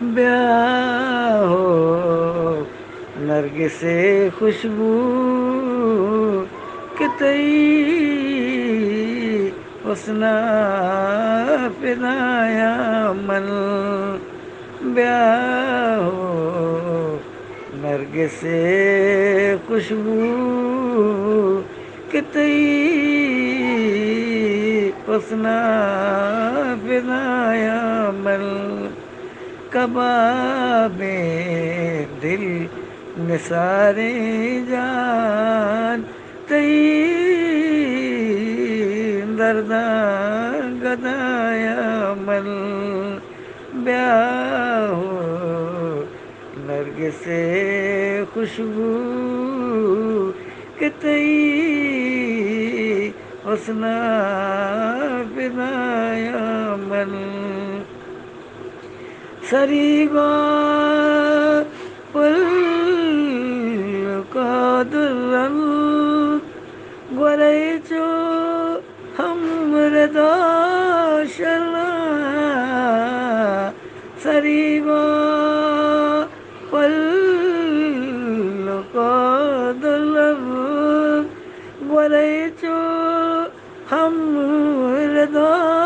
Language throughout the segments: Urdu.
بیاہ ہو نرگ سے خوشبو کتئی حسنا پنایا من۔ بیاہ ہو نرگ سے خوشبو کتئی حسنا پنایا من۔ کباب دل نثارے جان تئی دردہ گدایا مل بیاہ ہو نرگ سے خوشبو کتئی حسنا پنایا من سريبا والقادرم وليت هم رضا شرا سريبا والقادرم هم رضا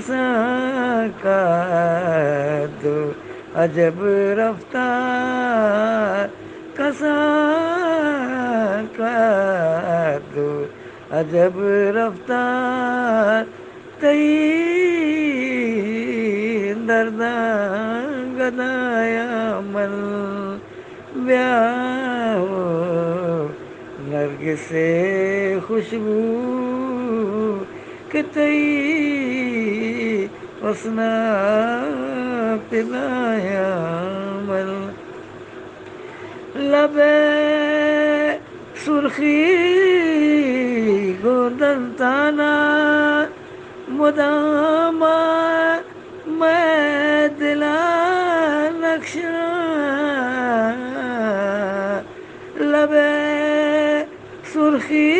کساں کا عجب رفتار کساں کا دو عجب رفتار تئی دردہ گدایا من بیاہ ہو نرگ سے خوشبو کتئی حسنا پنایا من لب سرخی گردن تانا مدام میں دلا لب سرخی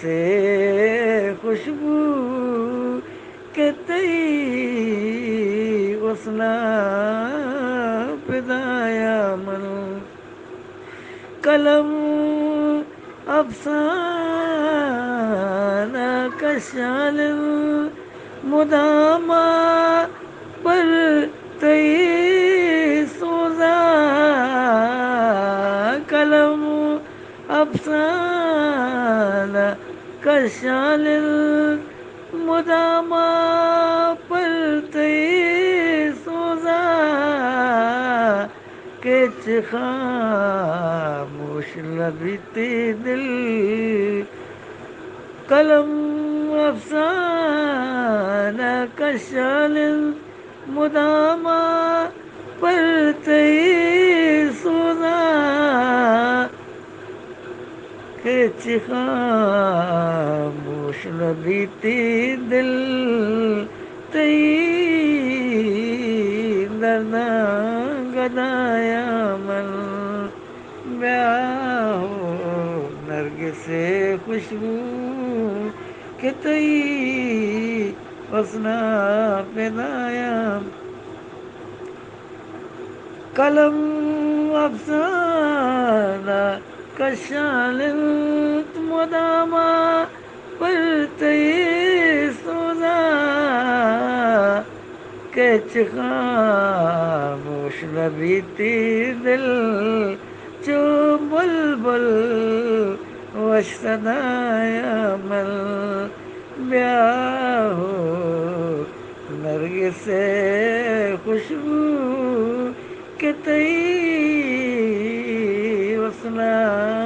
سے خوشبو کتئی حسنا پدایا من۔ قلم افسانہ کشال مدام پر تئی افسانہ کشال مدام پر سوزا کچ خاموش لبیتے دل قلم افسانہ کشال مدام پر تئی سوزا کچ خاموش لبیتے دل تئی دردہ گدایا من۔ بیاہ ہو نرگ سے خوشبو کتئی حسنا پنایا قلم افسانہ کشال مدام پر تئی سوزا کچ خاموش لبیتی دل چو بلبل وشتدایا مل بیاہ ہو نرگ سے خوشبو کتئی حسنا ہدایات